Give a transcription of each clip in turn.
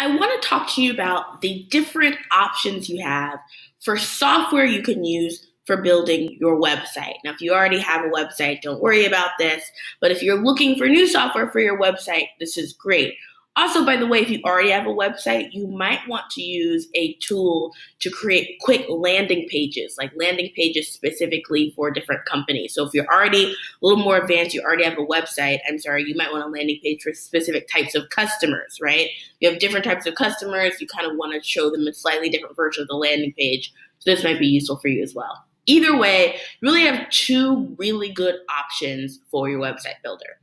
I want to talk to you about the different options you have for software you can use for building your website. Now, if you already have a website, don't worry about this. But if you're looking for new software for your website, this is great. Also, by the way, if you already have a website, you might want to use a tool to create quick landing pages, like landing pages specifically for different companies. So if you're already a little more advanced, you already have a website, I'm sorry, you might want a landing page for specific types of customers, right? You have different types of customers, you kind of want to show them a slightly different version of the landing page. So this might be useful for you as well. Either way, you really have two really good options for your website builder.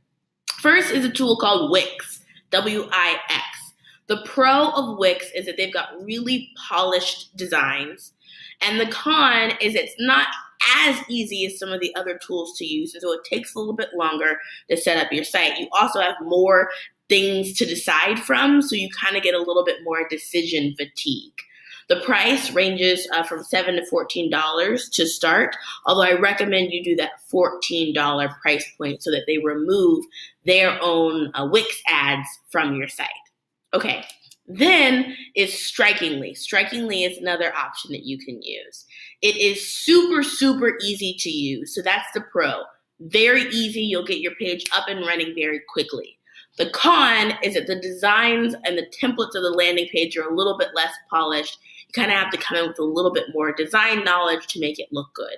First is a tool called Wix. W I X. The pro of Wix is that they've got really polished designs. And the con is it's not as easy as some of the other tools to use. And so it takes a little bit longer to set up your site. You also have more things to decide from, so you kind of get a little bit more decision fatigue. The price ranges uh, from seven to fourteen dollars to start. Although I recommend you do that fourteen dollar price point so that they remove their own uh, Wix ads from your site. Okay. Then is Strikingly. Strikingly is another option that you can use. It is super, super easy to use. So that's the pro. Very easy. You'll get your page up and running very quickly. The con is that the designs and the templates of the landing page are a little bit less polished you kind of have to come in with a little bit more design knowledge to make it look good.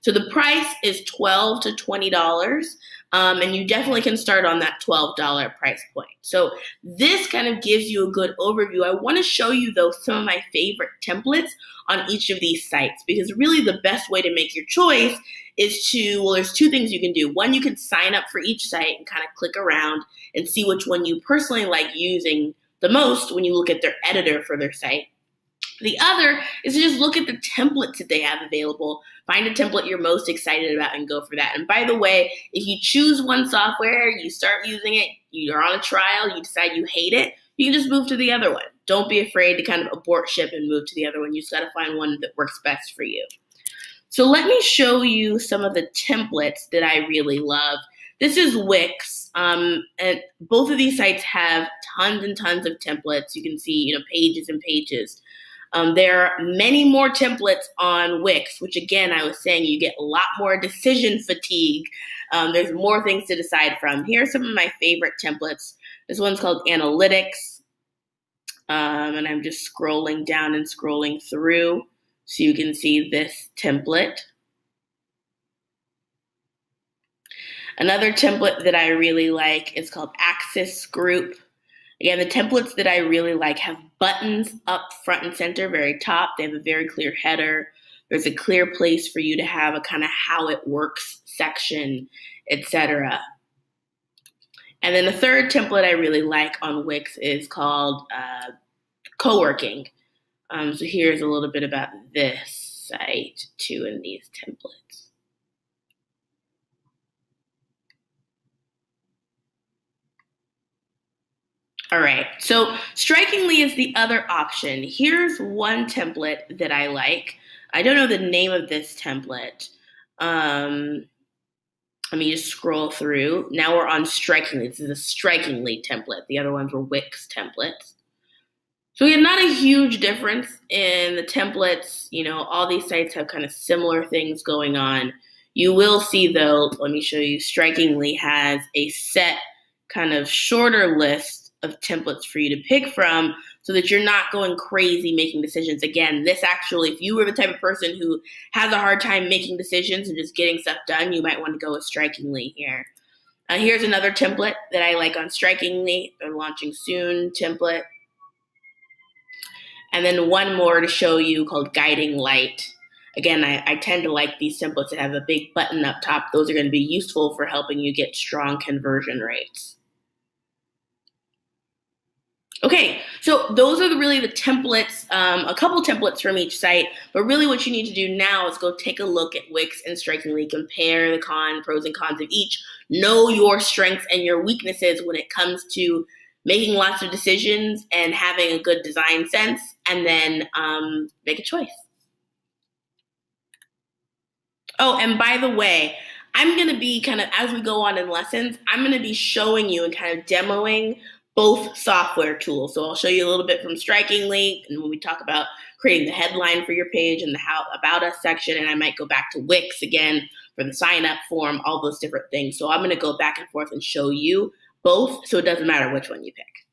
So the price is 12 to $20, um, and you definitely can start on that $12 price point. So this kind of gives you a good overview. I want to show you, though, some of my favorite templates on each of these sites because really the best way to make your choice is to, well, there's two things you can do. One, you can sign up for each site and kind of click around and see which one you personally like using the most when you look at their editor for their site. The other is to just look at the templates that they have available. Find a template you're most excited about and go for that. And by the way, if you choose one software, you start using it, you're on a trial, you decide you hate it, you can just move to the other one. Don't be afraid to kind of abort ship and move to the other one. You just got to find one that works best for you. So let me show you some of the templates that I really love. This is Wix, um, and both of these sites have tons and tons of templates. You can see, you know, pages and pages. Um, there are many more templates on Wix, which again, I was saying you get a lot more decision fatigue. Um, there's more things to decide from. Here are some of my favorite templates. This one's called Analytics. Um, and I'm just scrolling down and scrolling through so you can see this template. Another template that I really like is called Axis Group. Again, the templates that I really like have buttons up front and center, very top. They have a very clear header. There's a clear place for you to have a kind of how it works section, etc. And then the third template I really like on Wix is called uh, co-working. Um, so here's a little bit about this site too in these templates. All right, so strikingly is the other option. Here's one template that I like. I don't know the name of this template. Um, let me just scroll through. Now we're on strikingly. This is a strikingly template. The other ones were Wix templates. So we have not a huge difference in the templates. You know, all these sites have kind of similar things going on. You will see though, let me show you, strikingly has a set kind of shorter list of templates for you to pick from so that you're not going crazy making decisions. Again, this actually, if you were the type of person who has a hard time making decisions and just getting stuff done, you might want to go with Strikingly here. Uh, here's another template that I like on Strikingly. They're launching soon template. And then one more to show you called Guiding Light. Again, I, I tend to like these templates that have a big button up top. Those are going to be useful for helping you get strong conversion rates. Okay, so those are the, really the templates, um, a couple templates from each site, but really what you need to do now is go take a look at Wix and Strikingly, compare the con, pros and cons of each, know your strengths and your weaknesses when it comes to making lots of decisions and having a good design sense, and then um, make a choice. Oh, and by the way, I'm going to be kind of, as we go on in lessons, I'm going to be showing you and kind of demoing both software tools. So I'll show you a little bit from Strikingly, and when we talk about creating the headline for your page and the how about us section, and I might go back to Wix again for the sign up form, all those different things. So I'm going to go back and forth and show you both, so it doesn't matter which one you pick.